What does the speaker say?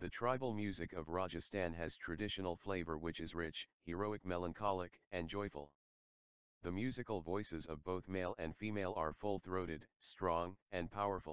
The tribal music of Rajasthan has traditional flavor which is rich, heroic melancholic and joyful. The musical voices of both male and female are full-throated, strong, and powerful.